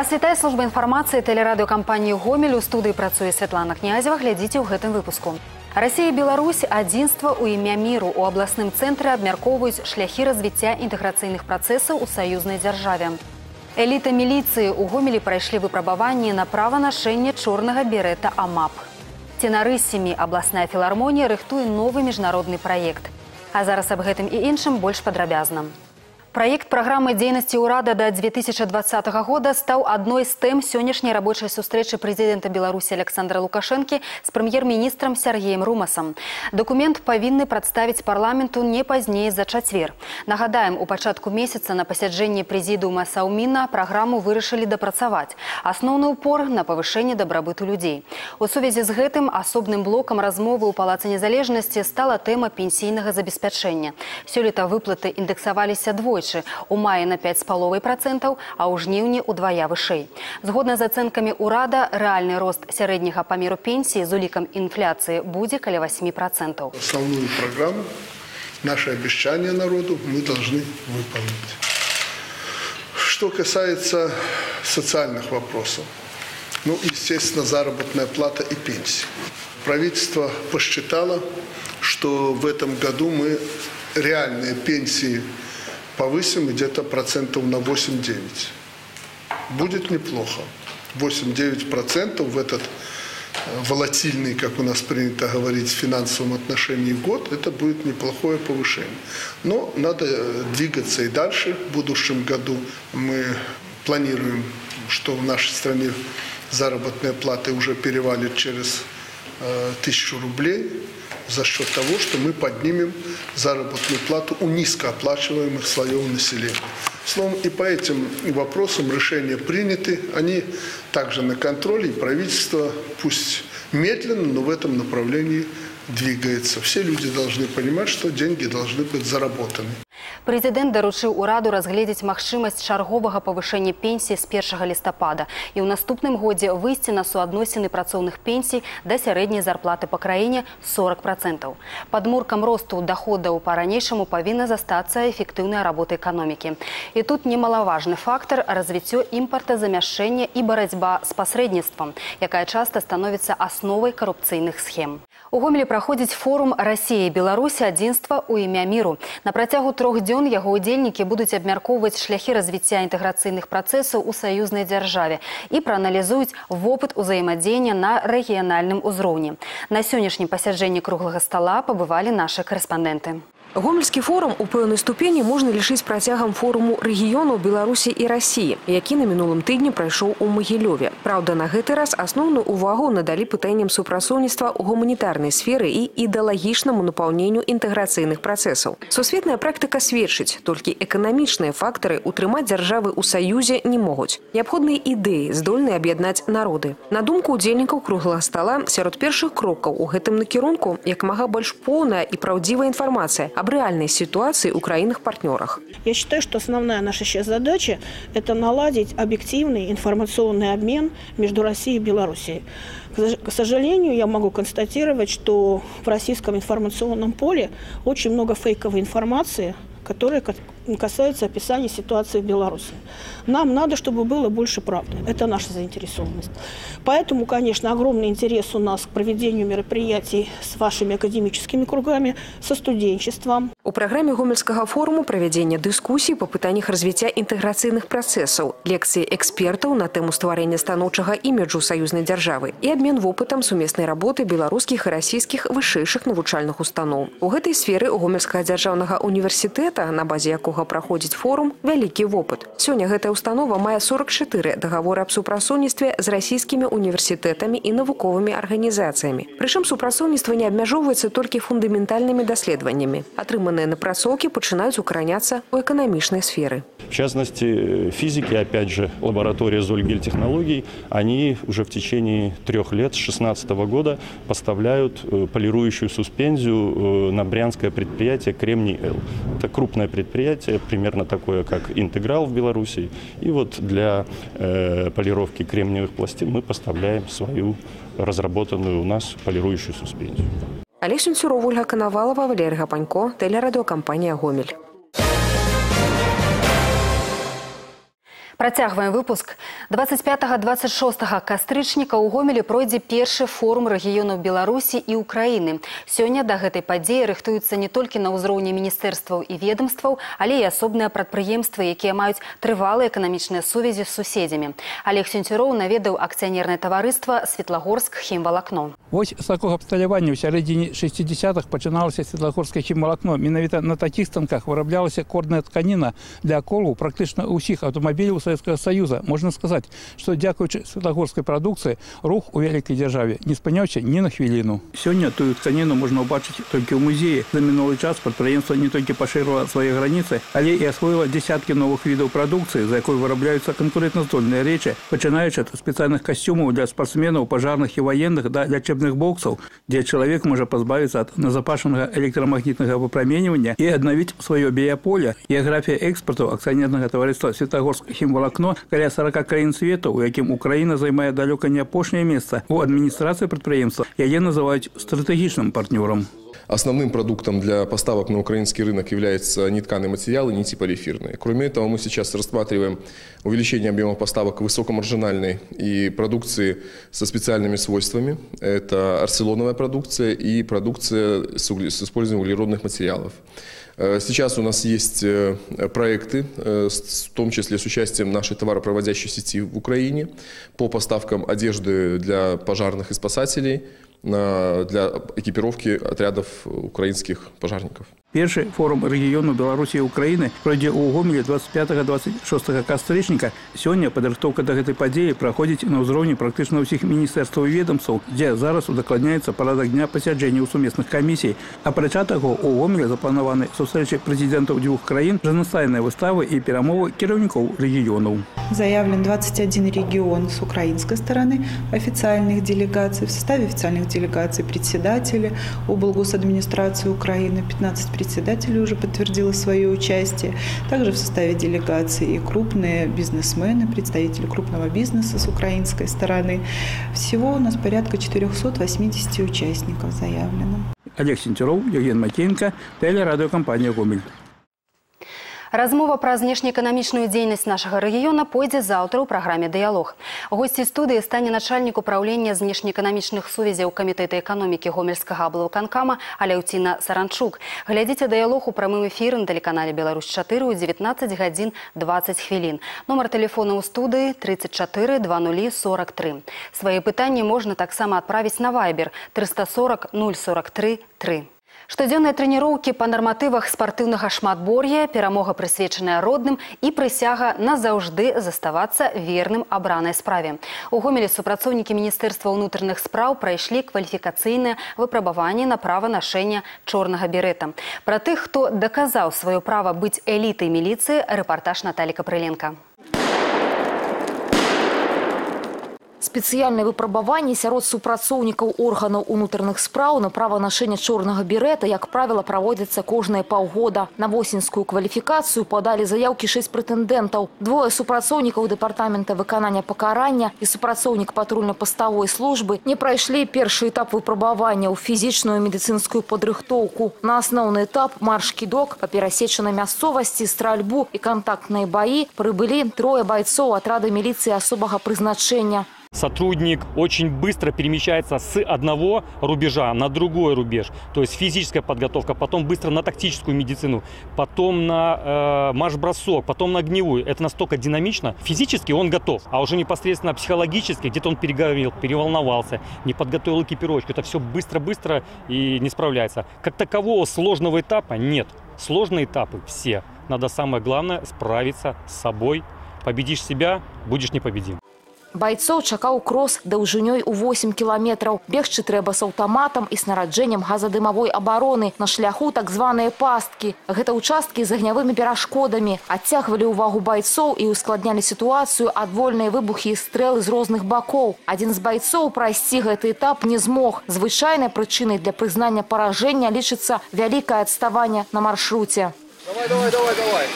Вас вітае служба інфармацыі тэлерадыёкампаніі гомель у студыі працуе Святлана князева глядзіце ў гэтым выпуску. І Беларусь адзінства ў імя міру у абласным цэнтры абмяркоўваюць шляхі развіцця інтэграцыйных працэсаў у саюзнай дзяржаве. Эліта міліцыі ў гомелі прайшлі выпрабаванні на права нашэння чорнага берета амап. Ці на рысімі абласная філармонія рыхтуе новы міжнародны праект. А зараз аб гэтым і іншым больш падрабязна. Проект программы дзейнасці ўрада да 2020 года стаў адной з тэм сённяшняй рабочай сустрэчы прэзідэнта Беларусі Александра Лукашэнкі з прэм'ер-міністрам Сергеем Румасам. Дакумент павінны прадставіць парламенту не пазней за чацвер. Нагадаем, у пачатку месяца на пасяджэнні прэзідыума Саўміна праграму вырашылі дапрацаваць. Асноўны ўпор на павышэнне дабрабыту людзей. У сувязі з гэтым асобным блокам размовы ў палацы незалежнасці стала тэма пенсійнага забеспячэння. Сёлета выплаты індэксаваліся двое двойчы у маі на 5 з паловай процентаў, а ў жніўні ўдвая вышэй. Згодна з ацэнкамі ўрада рэальны рост сярэдняга памеру пенсіі з улікам інфляцыі будзе каля 8 процентаў. Основную программу, наше обещание народу мы должны выполнить. Что касается социальных вопросов, ну, естественно, заработная плата и пенсия. Правительство посчитало, что в этом году мы реальные пенсии повысим где-то процентов на 8-9. Будет неплохо. 8-9 процентов в этот э, волатильный, как у нас принято говорить, в финансовом отношении год, это будет неплохое повышение. Но надо э, двигаться и дальше. В будущем году мы планируем, что в нашей стране заработная плата уже перевалит через тысячу рублей за счет того, что мы поднимем заработную плату у низкооплачиваемых слоев населения. Словом, и по этим вопросам решения приняты. Они также на контроле, и правительство, пусть медленно, но в этом направлении двигается. Все люди должны понимать, что деньги должны быть заработаны. Прэзідэнт даручыў ураду разгледзець магчымасць чарговага павышэння пенсіі з 1 лістапада і ў наступным годзе выйсці на суадносіны працоўных пенсій да сярэдняй зарплаты па краіне 40 процентаў. Падмуркам росту даходаў па-ранейшаму павінна застацца эфектыўная работа эканомікі. І тут немалаважны фактар развіццё імпартазамяшчэння і барацьба з пасрэдніцтвам, якая часта становіцца асновай карупцыйных схем. У гомелі праходзіць форум рассіі беларусі адзінства ў імя міру на працягу трох дзён яго удзельнікі будуць абмяркоўваць шляхі развіцця інтэграцыйных працэсаў у саюзнай дзяржаве і прааналізуюць вопыт узаемадзеяння на рэгіянальным узроўні. На сённяшнім пасяджэнні круглага стала пабывалі нашы корэспандэнты Гомельскі форум у пэўнай ступені можна лічыць працягам форуму рэгіёну Беларусі і рассіі, які на мінулым тыдні прайшоў у Магілёве. Праўда, на гэты раз асноўную ўвагу надалі пытанням супрацоўніцтва ў гуманітарнай сферы і ідэалагічнаму напаўненню інтэграцыйных працэсаў. Сусветная практыка сведчыць, толькі эканамічныя фактары утрымаць дзяржавы ў саюзе не могуць. Неабходныя ідэі здольны аб'яднаць народы. На думку удзельнікаў круглага стала сярод першых крокаў у гэтым накірунку як мага больш поўная і праўдзівая інфармацыя об реальной ситуации у краинах-партнерах. Я считаю, что основная наша сейчас задача – это наладить объективный информационный обмен между Россией и Белоруссией. К сожалению, я могу констатировать, что в российском информационном поле очень много фейковой информации, которая касается описания ситуации в Беларуси. Нам надо, чтобы было больше правды. Это наша заинтересованность. Поэтому, конечно, огромный интерес у нас к проведению мероприятий с вашими академическими кругами, со студенчеством. У программе Гомельского форума проведение дискуссий по пытаниях развития интеграционных процессов, лекции экспертов на тему стварения станоўчага имиджу союзной державы и обмен опытом совместной работы белорусских и российских высших навучальных установ. У этой сферы у Гомельского державного университета, на базе якога праходзіць форум, вялікі вопыт. Сегодня эта установа мае 44 договора об супрацоўніцтве з расійскімі універсітэтамі і навуковымі арганізацыямі. Прычым супрацоўніцтва не абмяжоўваецца толькі фундаментальнымі даследаваннямі. Атрыманыя напрацоўкі пачынаюць укараняцца ў эканамічнай сферы. В частности, физики, опять же, лаборатория Зольгель технологий, они уже в течение трех лет, с 2016 года, поставляют э, полирующую суспензию э, на брянское предприятие «Кремний-Л». Это крупное предприятие, примерно такое, как «Интеграл» в Беларуси. и вот для э, полировки кремниевых пластин мы поставляем свою разработанную у нас полирующую суспензию. Олег Сенцюров, Ольга Коновалова, Валерий Гапанько, телерадиокомпания «Гомель». Працягваем выпуск. 25-26 кастрычніка ў гомелі пройдзе першы форум рэгіёнаў Беларусі і Украіны. Сёння да гэтай падзеі рыхтуюцца не толькі на ўзроўні міністэрстваў і ведомстваў, але і асобныя прадпрыемствы, якія маюць трывалыя эканамічныя сувязі з суседзямі. Олег Сенцюроў наведаў акцыянернае таварыства Светлагорск хімвалакно. Вось з такога абсталявання ў сярэдзіне 60-х пачыналася Светлагорскае хімвалакно. Менавіта на такіх станках выраблялася корная тканіна для колу практычна ўсіх аўтамабіляў Советского Союза. Можно сказать, что дякуючи Светлогорской продукции, рух у великой державе не спыняўся ни на хвіліну. Сёння тую тканіну можна ўбачыць толькі ў музеі. За мінулы час прадпрыемства не толькі пашырыла свае граніцы, але і асвоіла десяткі новых відаў прадукцыі, за якой вырабляюцца канкурэнтназдольныя рэчы, пачынаючы ад спецыяльных касцюмаў для спартсменаў, пажарных і ваенных да лячэбных боксаў, дзе чалавек можа пазбавіцца ад назапашанага электрамагнітнага выпраменьвання і аднавіць сваё біяполе. Геаграфія экспарту акцыянернага таварыства Светагорск хімвал волокно каля 40 краін свету, у якім Украіна займае далёка не апошняе месца у адміністрацыі прадпрыемства яе называюць стратэгічным партнёрам. Основным продуктом для поставок на украинский рынок является нетканые материалы, нити полиэфирные. Кроме этого, мы сейчас рассматриваем увеличение объема поставок высокомаржинальной и продукции со специальными свойствами. Это арселоновая продукция и продукция с, с использованием углеродных материалов. Э, сейчас у нас есть э, проекты, э, в том числе с участием нашей товаропроводящей сети в Украине по поставкам одежды для пожарных и спасателей, для экипировки отрядов украинских пожарников. Першы форум рэгіёну Беларусі і Украіны пройдзе ў гомелі 25-26 кастрычніка. Сёння падрыхтоўка да гэтай падзеі праходзіць на ўзроўні практычна ўсіх міністэрстваў і ведомстваў, дзе зараз удакладняецца парадак дня пасяджэння ў сумесных камісій. Апрача таго у гомелі запланаваны сустрэчы прэзідэнтаў дзвюх краін, жанастайныя выставы і перамовы кіраўнікоў рэгіёнаў. Заявлен 21 регион с украинской стороны официальных делегаций. В составе официальных делегаций председатели облгосадминистрации Украины, 15 председателей уже подтвердило свое участие. Также в составе делегации и крупные бизнесмены, представители крупного бизнеса с украинской стороны. Всего у нас порядка 480 участников заявлено. Олег Сентеров, Евген Макеенко, телерадиокомпания «Гомель». Размова пра знешнеэканамічную дзейнасць нашага рэгіёна пойдзе заўтра ў праграме дыялог. Госці студыі стане начальнік управлення знешнеэканамічных сувязяў камітэта эканомікі гомельскага аблаўканкама Аляўціна Саранчук. Глядзіце дыялог у прамым эфіры на тэлеканале Беларусь 4 ў 19 гадзін 20 хвілін. Нумар тэлефона ў студыі 34 2043. Свае пытанні можна таксама адправіць на вайбер 340 043 3. Штодзённыя трэніроўкі па нарматывах спартыўнага шматбор'я, перамога прысвечаная родным і прысяга назаўжды заставацца верным абранай справе. У гомелі супрацоўнікі міністэрства ўнутраных спраў прайшлі кваліфікацыйнае выпрабаванне на права нашэння чорнага берета. Пра тых, хто даказаў сваё права быць элітай міліцыі, рэпартаж Наталі Капрыленка. Спецыяльнае выпрабаванне сярод супрацоўнікаў органаў унутраных спраў на права нашэння чорнага берета, як правіла, праводзіцца кожнае паўгода. На восеньскую кваліфікацыю падалі заяўкі шэсць прэтэндэнтаў. Двое супрацоўнікаў дэпартамента выканання пакарання і супрацоўнік патрульна-паставой службы не прайшлі першы этап выпрабавання ў фізічную медыцынскую падрыхтоўку. На асноўны этап марш-кідок па перасечанай мясцовасці, стральбу і кантактныя баі прыбылі трое байцоў атрада міліцыі асобага прызначэння. Сотрудник очень быстро перемещается с одного рубежа на другой рубеж. То есть физическая подготовка, потом быстро на тактическую медицину, потом на э, марш-бросок, потом на огневую. Это настолько динамично. Физически он готов, а уже непосредственно психологически где-то он переговорил, переволновался, не подготовил экипировочку. Это все быстро-быстро и не справляется. Как такового сложного этапа нет. Сложные этапы все. Надо самое главное справиться с собой. Победишь себя, будешь непобедим. Байцоў чакаў крос даўжынёй у 8 кіламетраў. Бегчы трэба з аўтаматам і снараджэннем газадымавой абароны. На шляху так званыя пасткі. Гэта ўчасткі з агнявымі перашкодамі. Адцягвалі ўвагу байцоў і ускладнялі сітуацыю адвольныя выбухі і стрэлы з розных бакоў. Адзін з байцоў прайсці гэты этап не змог. Звычайнай прычынай для прызнання паражэння лічыцца вялікае адставанне на маршруце. Давай, давай, давай, давай.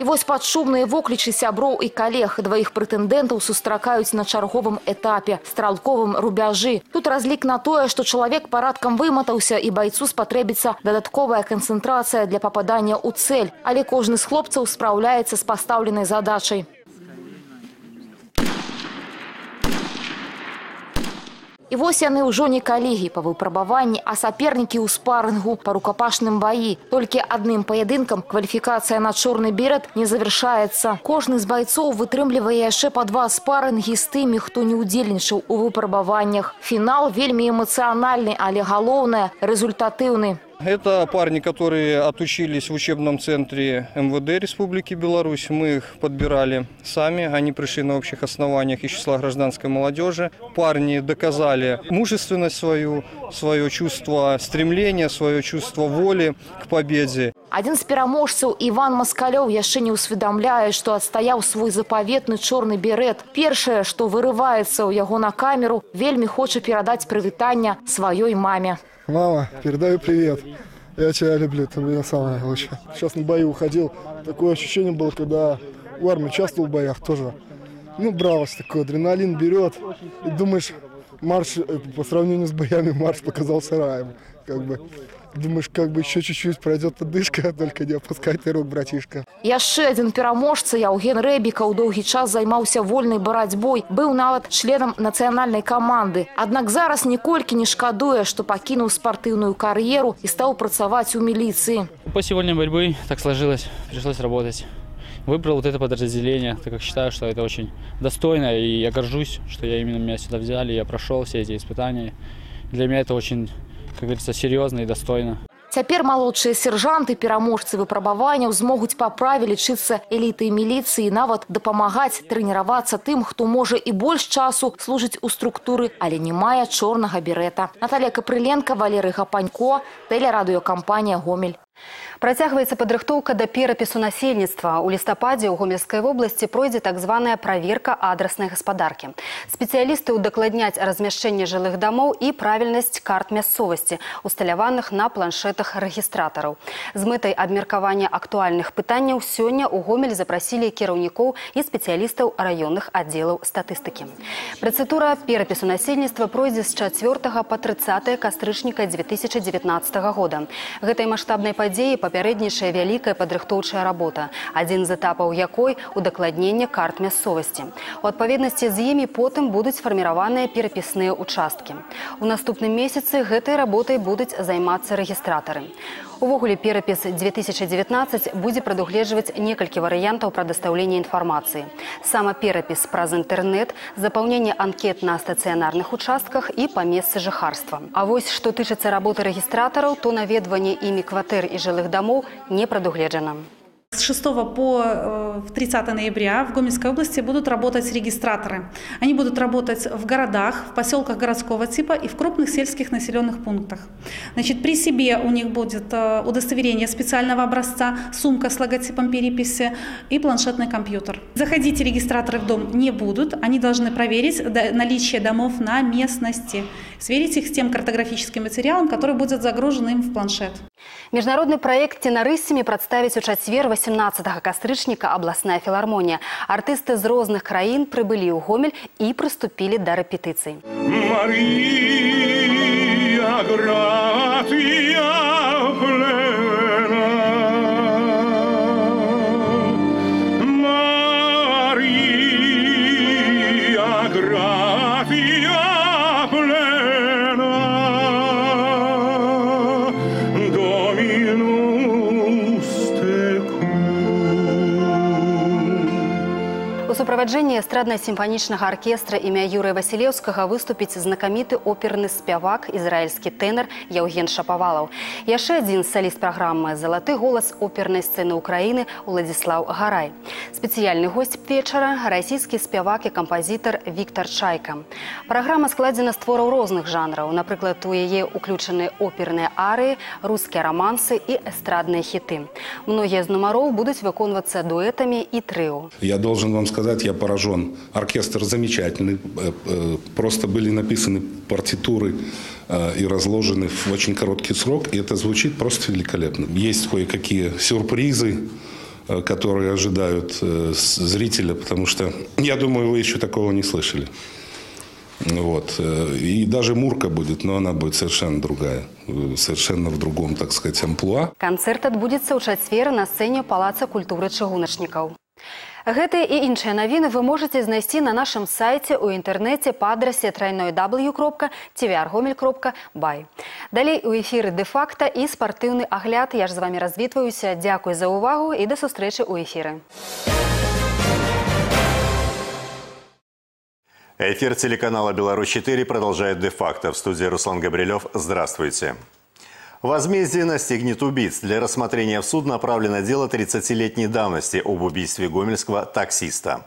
І вось пад шумныя воклічы сяброў і калег дваіх прэтэндэнтаў сустракаюць на чарговым этапе стралковым рубяжы. Тут разлік на тое, што чалавек парадкам выматаўся і байцу спатрэбіцца дадатковая канцэнтрацыя для пападання ў цэль, але кожны з хлопцаў спраўляецца з пастаўленай задачай. І вось яны ўжо не калегі па выпрабаванні, а сапернікі ў спарынгу па рукапашным баі. Толькі адным паядынкам кваліфікацыя на чорны берет не завяршаецца. Кожны з байцоў вытрымлівае яшчэ па два спарынгі з тымі, хто не ўдзельнічаў у выпрабаваннях. Фінал вельмі эмацыянальны, але галоўнае результатыўны. Это парни, которые отучились в учебном центре МВД Республики Беларусь. Мы их подбирали сами. Они пришли на общих основаниях из числа гражданской молодежи. Парни доказали мужественность свою, свое чувство стремления, свое чувство воли к победе. Один з пераможцаў Іван Маскалёў яшчэ не ўсведамляе, што адстаяў свой запаветны чорны берет. Першае, што вырываецца ў яго на камеру, вельмі хоча перадаць прывітання сваёй маме. Мама, передаю привет. Я тебя люблю, ты меня самая лучшая. Сейчас на бою уходил. Такое ощущение было, когда в армии участвовал в боях тоже. Ну, бравость такой, адреналин берет. И думаешь, марш э, по сравнению с боями, марш показался раем. Как бы Думаешь, как бы еще чуть-чуть пройдет одышка, только не опускайте рук, братишка. Яшчэ адзін пераможца Яўген Рэбікаў доўгі час займаўся вольнай барацьбой, быў нават членам нацыянальнай каманды. Аднак зараз ніколькі не шкадуе, што пакінуў спартыўную кар'еру і стаў працаваць у міліцыі. После вольной борьбы так сложилось, пришлось работать. Выбрал вот это подразделение, так как считаю, что это очень достойно, и я горжусь, что я именно меня сюда взяли, я прошел все эти испытания. Для меня это очень как говорится, серьезно и достойно. Цяпер малодшыя сержанты пераможцы выпрабаванняў змогуць па праве лічыцца элітай міліцыі нават дапамагаць трэніравацца тым, хто можа і больш часу служыць у структуры, але не мае чорнага берета. Наталья Капрыленко, Валерый Гапанько, тэлерадыёкампанія Гомель. Працягваецца падрыхтоўка да перапісу насельніцтва. У лістападзе ў гомельскай вобласці пройдзе так званая праверка адраснай гаспадаркі. Спецыялісты ўдакладняць размяшчэнне жылых дамоў і правільнасць карт мясцовасці, усталяваных на планшетах рэгістратараў. З мэтай абмеркавання актуальных пытанняў сёння ў гомель запрасілі кіраўнікоў і спецыялістаў раённых аддзелаў статыстыкі. Працэдура перапісу насельніцтва пройдзе з 4 па 30 кастрычніка 2019 года. Гэтай маштабнай падзеі па папярэднейшая вялікая падрыхтоўчая работа, адзін з этапаў якой удакладнення карт мясцовасці. У адпаведнасці з імі потым будуць фарміраваныя перапісныя участкі. У наступным месяцы гэтай работай будуць займацца рэгістратары. Увогуле перапіс 2019 будзе прадугледжваць некалькі варыянтаў прадастаўлення інфармацыі. Сама перапіс праз інтэрнэт, запаўненне анкет на стацыянарных участках і па месцы жыхарства. А вось што тычыцца работы рэгістратараў, то наведванне імі кватэр і жылых дамоў не прадугледжана. С 6 по 30 э, ноября в Гомельской области будут работать регистраторы. Они будут работать в городах, в поселках городского типа и в крупных сельских населенных пунктах. Значит, при себе у них будет э, удостоверение специального образца, сумка с логотипом переписи и планшетный компьютер. Заходить регистраторы в дом не будут. Они должны проверить наличие домов на местности, сверить их с тем картографическим материалом, который будет загружен им в планшет. Международный проект «Тенарыссими» представить у чацвер 18 кастрычніка областная филармония. Артисты из разных краін прибыли ў Гомель и приступили до репетиций. Мария, суправаджэнні эстрадна-сімфанічнага аркестра імя Юрыя Васілеўскага выступіць знакаміты оперны спявак ізраільскі тэнар Яўген Шапавалаў. Яшчэ адзін саліст праграмы залаты голас опернай сцэны ўкраіны Уладзіслаў Гарай. Спецыяльны госць вечара расійскі спявак і кампазітар Віктор Чайка. Праграма складзена з твораў розных жанраў. Напрыклад, у яе ўключаны оперныя арыі, рускія рамансы і эстрадныя хіты. Многія з нумароў будуць выконвацца дуэтамі і трыо. Я должен вам сказать, я поражен. Оркестр замечательный. Э, э, просто были написаны партитуры э, и разложены в очень короткий срок. И это звучит просто великолепно. Есть кое-какие сюрпризы э, которые ожидают э, зрителя, потому что, я думаю, вы еще такого не слышали. Вот. Э, и даже Мурка будет, но она будет совершенно другая, совершенно в другом, так сказать, амплуа. Концерт адбудзецца ў чацвер на сцэне палаца культуры чыгуначнікаў. Гэтыя і іншыя навіны вы можете знайсці на нашым сайце ў інтэрнэце па адрасе трайной w.tvrгомель.бай. Далей у эфіры дэ-факта і спартыўны агляд. Я ж з вами развітваюся. Дзякуй за ўвагу і да сустрэчы ў эфіры. Эфир телеканала «Беларусь-4» продолжает де-факто. В студии Руслан Габрилев. Здравствуйте. Возмездие настигнет убийц. Для рассмотрения в суд направлено дело 30-летней давности об убийстве гомельского таксиста.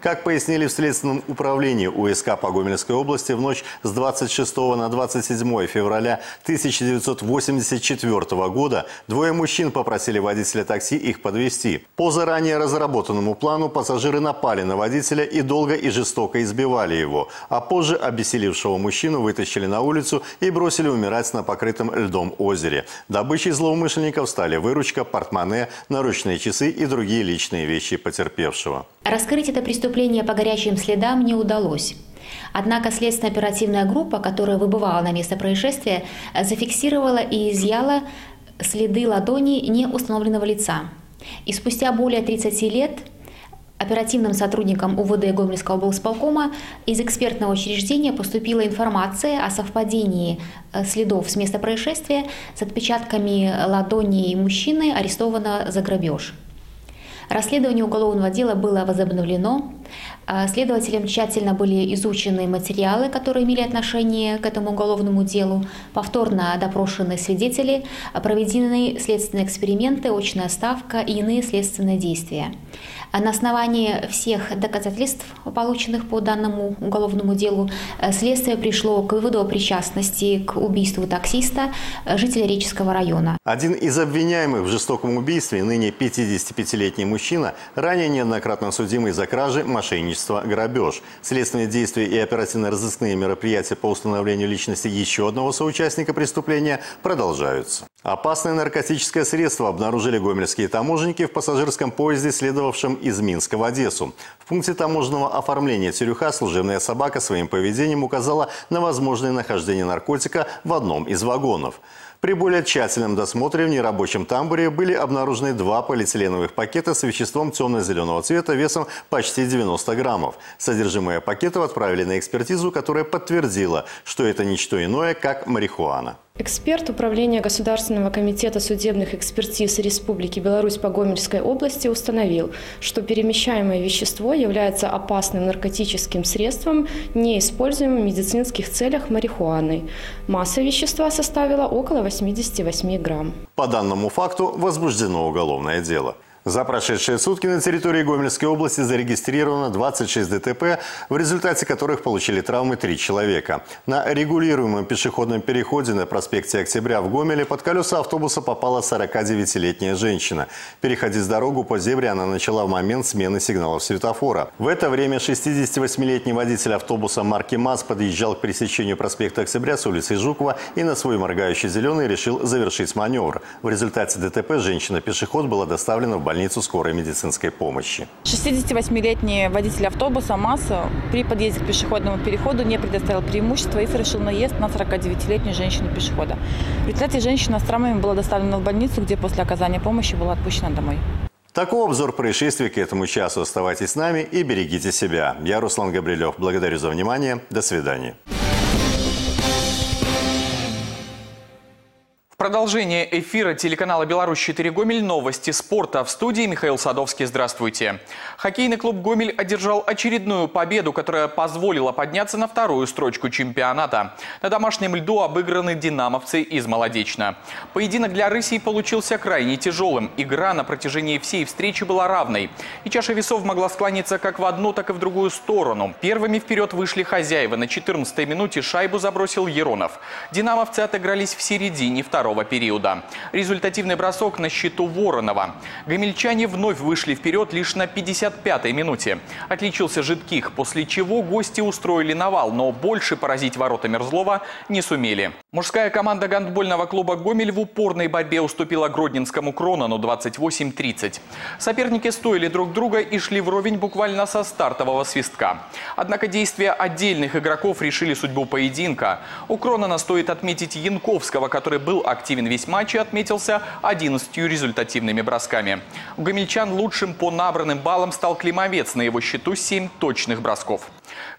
Как пояснили в Следственном управлении УСК по Гомельской области, в ночь с 26 на 27 февраля 1984 года двое мужчин попросили водителя такси их подвести. По заранее разработанному плану пассажиры напали на водителя и долго и жестоко избивали его, а позже обессилевшего мужчину вытащили на улицу и бросили умирать на покрытом льдом озере. Добычей злоумышленников стали выручка, портмоне, наручные часы и другие личные вещи потерпевшего. Раскрыть это преступление по горячим следам не удалось. Однако следственная оперативная группа, которая выбывала на место происшествия, зафиксировала и изъяла следы ладони неустановленного лица. И спустя более 30 лет оперативным сотрудникам УВД Гомельского облсполкома из экспертного учреждения поступила информация о совпадении э, следов с места происшествия с отпечатками ладоней мужчины, арестованного за грабеж. Расследование уголовного дела было возобновлено. А, следователям тщательно были изучены материалы, которые имели отношение к этому уголовному делу, повторно допрошены свидетели, проведены следственные эксперименты, очная ставка и иные следственные действия. На основании всех доказательств, полученных по данному уголовному делу, э, следствие пришло к выводу о причастности к убийству таксиста э, жителя Реческого района. Один из обвиняемых в жестоком убийстве, ныне 55-летний мужчина, ранее неоднократно судимый за кражи, мошенничество, грабеж. Следственные действия и оперативно-розыскные мероприятия по установлению личности еще одного соучастника преступления продолжаются. Опасное наркотическое средство обнаружили гомельские таможенники в пассажирском поезде, следовавшем из Минска в Одессу. В пункте таможенного оформления Тюрюха служебная собака своим поведением указала на возможное нахождение наркотика в одном из вагонов. При более тщательном досмотре в нерабочем тамбуре были обнаружены два полиэтиленовых пакета с веществом темно-зеленого цвета весом почти 90 граммов. Содержимое пакетов отправили на экспертизу, которая подтвердила, что это ничто иное, как марихуана. Эксперт Управления Государственного комитета судебных экспертиз Республики Беларусь по Гомельской области установил, что перемещаемое вещество является опасным наркотическим средством, неиспользуемым в медицинских целях марихуаной. Масса вещества составила около 88 грамм. По данному факту возбуждено уголовное дело. За прошедшие сутки на территории Гомельской области зарегистрировано 26 ДТП, в результате которых получили травмы три человека. На регулируемом пешеходном переходе на проспекте Октября в Гомеле под колеса автобуса попала 49-летняя женщина. Переходить дорогу по зебре она начала в момент смены сигналов светофора. В это время 68-летний водитель автобуса марки МАЗ подъезжал к пересечению проспекта Октября с улицы Жукова и на свой моргающий зеленый решил завершить маневр. В результате ДТП женщина-пешеход была доставлена в больницу больницу скорой медицинской помощи. 68-летний водитель автобуса МАСа при подъезде к пешеходному переходу не предоставил преимущества и совершил наезд на 49-летнюю женщину-пешехода. В результате женщина с травмами была доставлена в больницу, где после оказания помощи была отпущена домой. Такой обзор происшествий к этому часу. Оставайтесь с нами и берегите себя. Я Руслан Габрилев. Благодарю за внимание. До свидания. Продолжение эфира телеканала «Беларусь-4 Гомель» новости спорта. В студии Михаил Садовский. Здравствуйте. Хоккейный клуб «Гомель» одержал очередную победу, которая позволила подняться на вторую строчку чемпионата. На домашнем льду обыграны динамовцы из Молодечно. Поединок для рысей получился крайне тяжелым. Игра на протяжении всей встречи была равной. И чаша весов могла склониться как в одну, так и в другую сторону. Первыми вперед вышли хозяева. На 14-й минуте шайбу забросил Еронов. Динамовцы отыгрались в середине второго второго периода. Результативный бросок на счету Воронова. Гомельчане вновь вышли вперед лишь на 55-й минуте. Отличился Житких, после чего гости устроили навал, но больше поразить ворота Мерзлова не сумели. Мужская команда гандбольного клуба «Гомель» в упорной борьбе уступила Гродненскому «Кронану» 28-30. Соперники стоили друг друга и шли вровень буквально со стартового свистка. Однако действия отдельных игроков решили судьбу поединка. У «Кронана» стоит отметить Янковского, который был активен весь матч и отметился 11 результативными бросками. У гомельчан лучшим по набранным баллам стал Климовец, на его счету 7 точных бросков.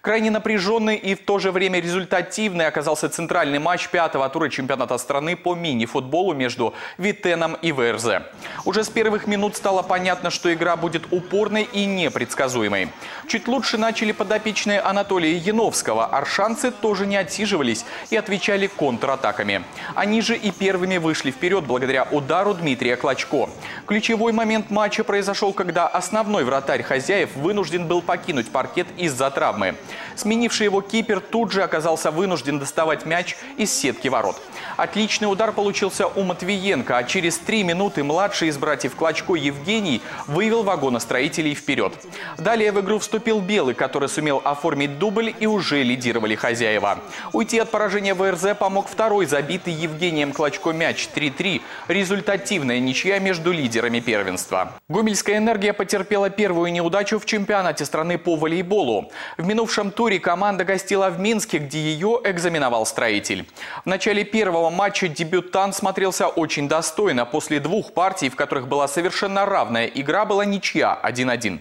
Крайне напряженный и в то же время результативный оказался центральный матч пятого тура чемпионата страны по мини-футболу между Витеном и ВРЗ. Уже с первых минут стало понятно, что игра будет упорной и непредсказуемой. Чуть лучше начали подопечные Анатолия Яновского. Аршанцы тоже не отсиживались и отвечали контратаками. Они же и первыми вышли вперед благодаря удару Дмитрия Клочко. Ключевой момент матча произошел, когда основной вратарь хозяев вынужден был покинуть паркет из-за травмы темы. Сменивший его кипер тут же оказался вынужден доставать мяч из сетки ворот. Отличный удар получился у Матвиенко, а через три минуты младший из братьев Клочко Евгений вывел вагоностроителей вперед. Далее в игру вступил Белый, который сумел оформить дубль и уже лидировали хозяева. Уйти от поражения ВРЗ помог второй забитый Евгением Клочко мяч 3-3. Результативная ничья между лидерами первенства. Гомельская энергия потерпела первую неудачу в чемпионате страны по волейболу. В минувшем туре команда гостила в Минске, где ее экзаменовал строитель. В начале первого матча дебютант смотрелся очень достойно. После двух партий, в которых была совершенно равная игра, была ничья 1-1.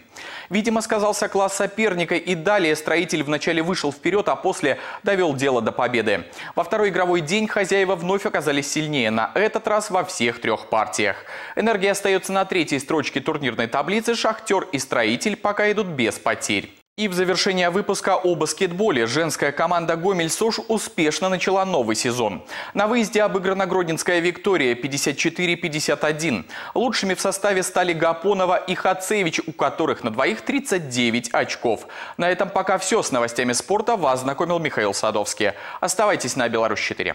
Видимо, сказался класс соперника и далее строитель вначале вышел вперед, а после довел дело до победы. Во второй игровой день хозяева вновь оказались сильнее, на этот раз во всех трех партиях. Энергия остается на третьей строчке турнирной таблицы, Шахтер и Строитель пока идут без потерь. И в завершение выпуска о баскетболе женская команда «Гомель-Сош» успешно начала новый сезон. На выезде обыграна Гродненская «Виктория» 54-51. Лучшими в составе стали Гапонова и Хацевич, у которых на двоих 39 очков. На этом пока все. С новостями спорта вас знакомил Михаил Садовский. Оставайтесь на «Беларусь-4».